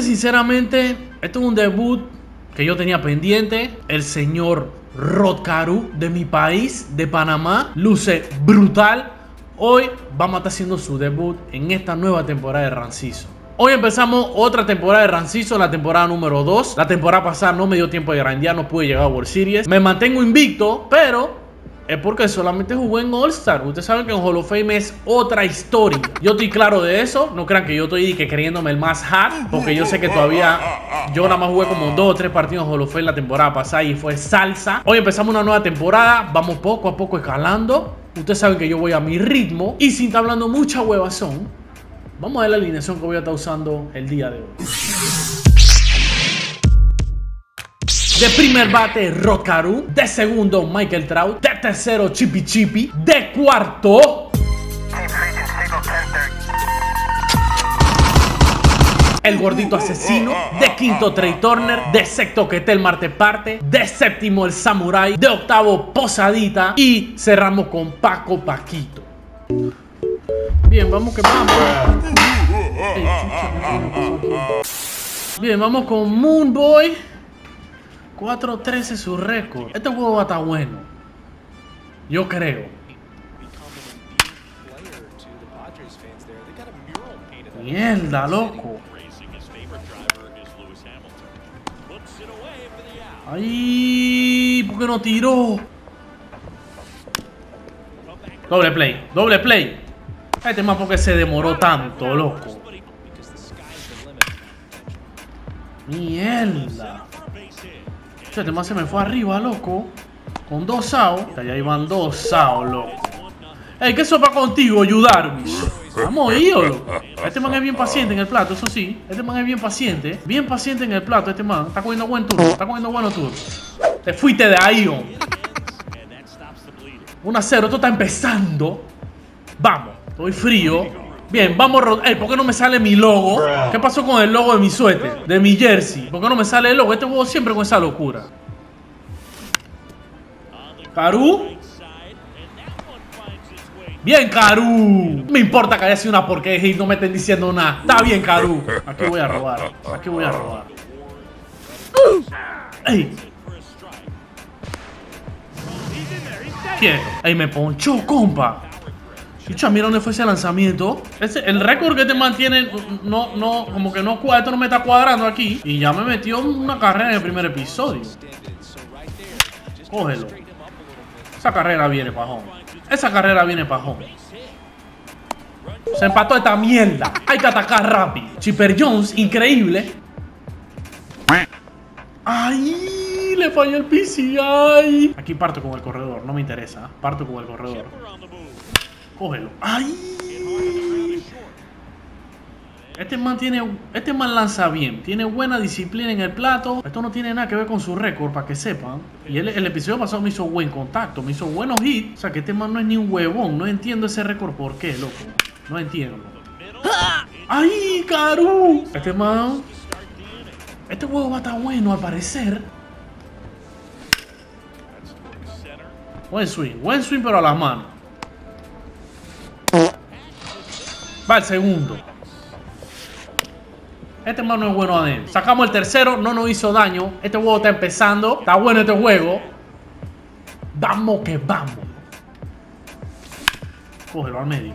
Sinceramente, este es un debut que yo tenía pendiente. El señor Rodcaru de mi país, de Panamá, luce brutal. Hoy vamos a estar haciendo su debut en esta nueva temporada de Ranciso. Hoy empezamos otra temporada de Ranciso, la temporada número 2. La temporada pasada no me dio tiempo de grandear, no pude llegar a World Series. Me mantengo invicto, pero es porque solamente jugué en All-Star. Ustedes saben que en Hall of Fame es otra historia. Yo estoy claro de eso. No crean que yo estoy que creyéndome el más hard. Porque yo sé que todavía yo nada más jugué como dos o tres partidos en Hall of Fame la temporada pasada y fue salsa. Hoy empezamos una nueva temporada. Vamos poco a poco escalando. Ustedes saben que yo voy a mi ritmo. Y sin estar hablando mucha huevazón, vamos a ver la alineación que voy a estar usando el día de hoy. De primer bate, Rokaru. De segundo, Michael Trout. De tercero, Chippy Chippy. De cuarto, el gordito asesino. De quinto, Trey Turner. De sexto, Ketel Marte Parte. De séptimo, el Samurai. De octavo, Posadita. Y cerramos con Paco Paquito. Bien, vamos que vamos. Bien, vamos con Moon Boy. 4-13 es su récord. Este juego va a estar bueno. Yo creo. Mierda, loco. Ay, ¿por qué no tiró? Doble play, doble play. Este más porque se demoró tanto, loco. Mierda. Este más se me fue arriba, loco. Con dos sao. Allá iban dos sao, loco. Ey, ¿qué sopa contigo, Yudarvis? Vamos, ío, loco. Este man es bien paciente en el plato, eso sí. Este man es bien paciente. Bien paciente en el plato, este man. Está cogiendo buen turno. Está cogiendo buenos turnos. Te fuiste de ahí, hombre. 1 a 0, esto está empezando. Vamos, estoy frío. Bien, vamos, Ey, ¿por qué no me sale mi logo? ¿Qué pasó con el logo de mi suéter? De mi jersey. ¿Por qué no me sale el logo? Este juego siempre con esa locura. Caru. Bien, Caru. Me importa que haya sido una porquería y no me estén diciendo nada. Está bien, Caru. Aquí voy a robar. Aquí voy a robar. Ey. ¿Quién? Ey, me ponchó, compa. Chucha, mira dónde fue ese lanzamiento. Ese- el récord que te mantiene, no, no, como que no cuadra, esto no me está cuadrando aquí. Y ya me metió una carrera en el primer episodio. Cógelo. Esa carrera viene pajón. Esa carrera viene pajón. Se empató esta mierda. Hay que atacar rápido. Chipper Jones, increíble. ¡Ay! Le falló el PCI. Aquí parto con el corredor, no me interesa. Parto con el corredor. Cógelo. ¡Ay! Este man tiene. Este man lanza bien. Tiene buena disciplina en el plato. Esto no tiene nada que ver con su récord, para que sepan. Y él- el episodio pasado me hizo buen contacto. Me hizo buenos hits. O sea que este man no es ni un huevón. No entiendo ese récord. ¿Por qué, loco? No entiendo. ¡Ay, Caru! Este man. Este juego va a estar bueno al parecer. Buen swing, buen swing pero a las manos. Va el segundo. Este man no es bueno adentro. Sacamos el tercero, no nos hizo daño. Este juego está empezando. Está bueno este juego. Vamos que vamos. Cógelo al medio.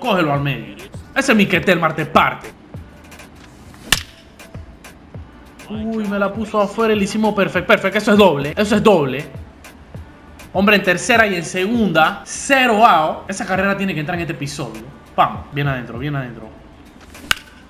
Cógelo al medio. Ese es mi Ketel Marte parte. Uy, me la puso afuera y le hicimos perfecto. Perfecto, eso es doble. Eso es doble. Hombre en tercera y en segunda. Cero out. Esa carrera tiene que entrar en este episodio. Vamos, bien adentro, bien adentro.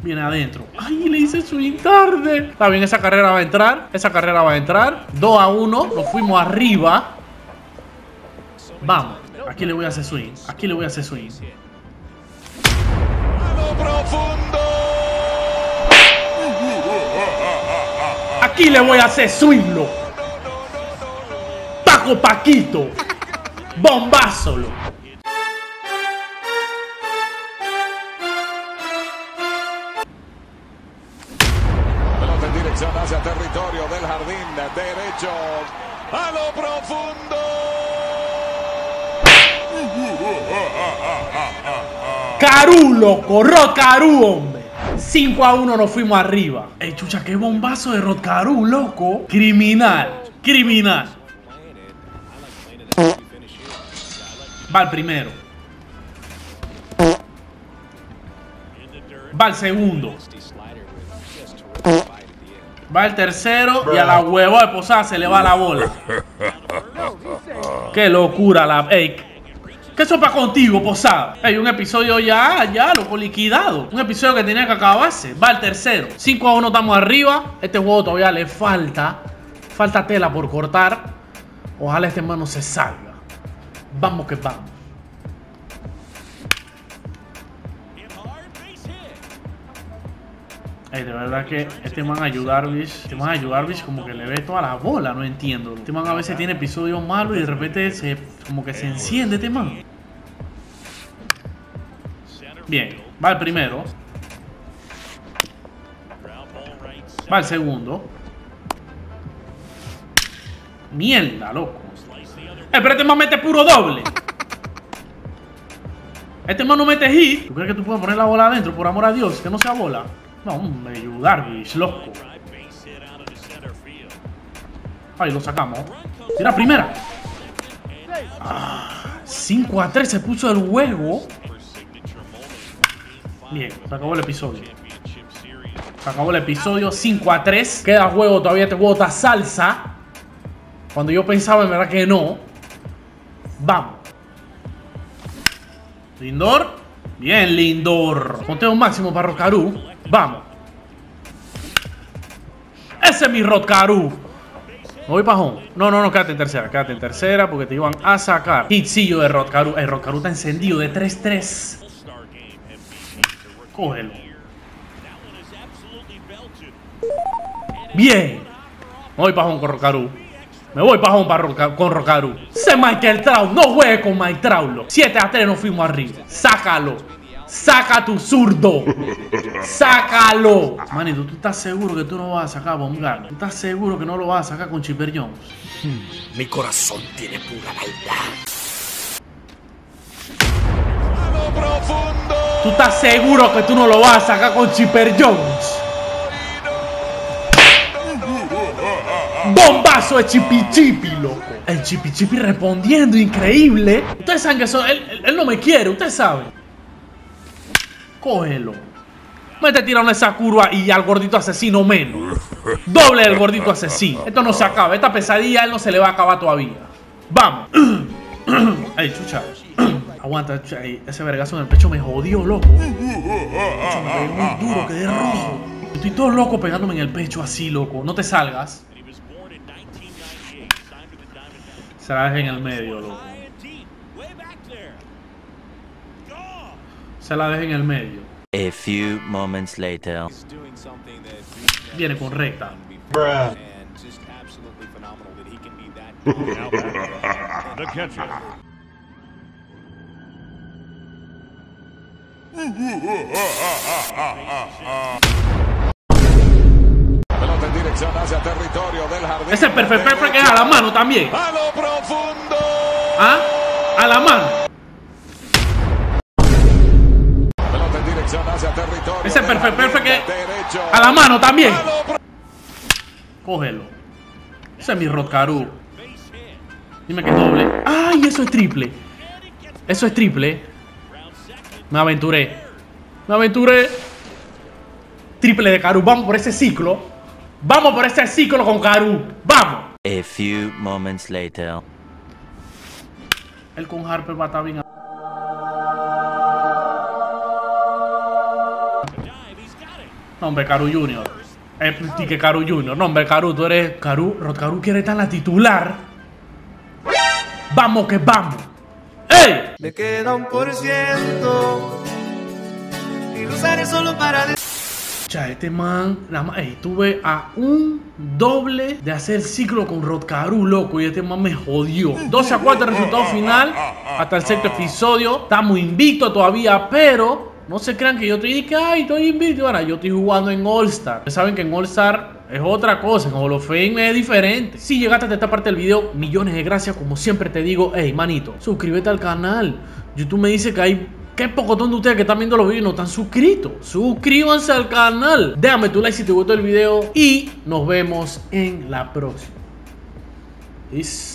Bien adentro. Ay, le hice swing tarde. Está bien, esa carrera va a entrar. Esa carrera va a entrar. 2 a 1. Nos fuimos arriba. Vamos. Aquí le voy a hacer swing. Aquí le voy a hacer swing. Aquí le voy a hacer swing. Paco Paquito. Bombazo, derecho. A lo profundo. Caru, loco. Rocaru, hombre. 5 a 1 nos fuimos arriba. Ey, chucha, qué bombazo de Rotcaru, loco. Criminal. Criminal. Va el primero. Va el segundo. Va el tercero y a la huevo de posada se le va la bola. Qué locura la. Ey, ¿Qué sopa contigo, posada? Hay un episodio ya, ya, loco, liquidado. Un episodio que tenía que acabarse. Va el tercero. 5 a 1 estamos arriba. Este juego todavía le falta. Falta tela por cortar. Ojalá este mano se salga. Vamos que vamos. De verdad que este man a este man a como que le ve toda la bola, no entiendo. Este man a veces tiene episodios malos y de repente se como que se enciende este man. Bien, va el primero. Va el segundo. Mierda, loco. Eh, pero este man mete puro doble. Este man no mete hit. ¿Tú crees que tú puedes poner la bola adentro, por amor a Dios? Que no sea bola. No, me ayudar, loco. Ahí lo sacamos. Tira primera. 5 a 3 se puso el juego. Bien, se acabó el episodio. Se acabó el episodio 5 a 3. Queda juego, todavía te juego salsa. Cuando yo pensaba en verdad que no. Vamos. Lindor. Bien, Lindor. un máximo para Rocaru. Vamos. Ese es mi Rotcaru. Me voy para. No, no, no, quédate en tercera. Quédate en tercera porque te iban a sacar. Hitsillo de Rotcaru. El Rotcaru está encendido de 3-3. Cógelo. Bien. Me voy para home con Rotcaru. Me voy para home con Rocaru. Ese Michael Trout. No juegue con Mike Trout. 7 a 3 nos fuimos arriba. Sácalo. Saca tu zurdo. Sácalo. Manito, ¿tú estás seguro que tú no vas a sacar a Baumgartner? ¿Tú estás seguro que no lo vas a sacar con Chipper Jones? Hmm, mi corazón tiene pura maldad. ¿Tú estás seguro que tú no lo vas a sacar con Chipper Jones? Bombazo de Chipi Chipi, loco. El Chipi Chipi respondiendo, increíble. Ustedes saben que eso, él, él no me quiere, ustedes saben. Cógelo. Mete tirando esa curva y al gordito asesino menos. Doble del gordito asesino. Esto no se acaba. Esta pesadilla a él no se le va a acabar todavía. Vamos. Ey, chucha. Aguanta, chucha. ese vergazo en el pecho me jodió, loco. me muy duro, quedé rojo. Estoy todo loco pegándome en el pecho así, loco. No te salgas. Se la en el medio, loco. Se la deja en el medio. A few moments later. Viene con recta. The hacia territorio del jardín. Ese perfecto que es a la mano también. A lo profundo. ¿Ah? A la mano. Ese perfecto, perfecto que a la mano también. Cógelo. Ese es mi Rotcaru. Dime que doble. ¡Ay! Eso es triple. Eso es triple. Me aventuré. Me aventuré. Triple de Caru. Vamos por ese ciclo. Vamos por ese ciclo con Caru. Vamos. A few moments later. El con Harper va a estar bien. No, hombre, Caru Junior. Es que Caru Junior. No, hombre, Caru, tú eres. Caru, Caru quiere estar en la titular. Vamos que vamos. ¡Ey! Me queda un por ciento. Y lo usaré solo para. Ya, este man, ey, tuve a un doble de hacer ciclo con Rodcaru, loco, y este man me jodió. 12 a 4 resultado final, hasta el sexto episodio. Estamos invictos todavía, pero no se crean que yo estoy que, ay, estoy invicto. Ahora, yo estoy jugando en All Star. Ustedes saben que en All Star es otra cosa. En Hall Fame es diferente. Si llegaste hasta esta parte del video, millones de gracias. Como siempre te digo, hey, manito, suscríbete al canal. YouTube me dice que hay qué pocotón de ustedes que están viendo los videos y no están suscritos. Suscríbanse al canal. Déjame tu like si te gustó el video y nos vemos en la próxima. Peace.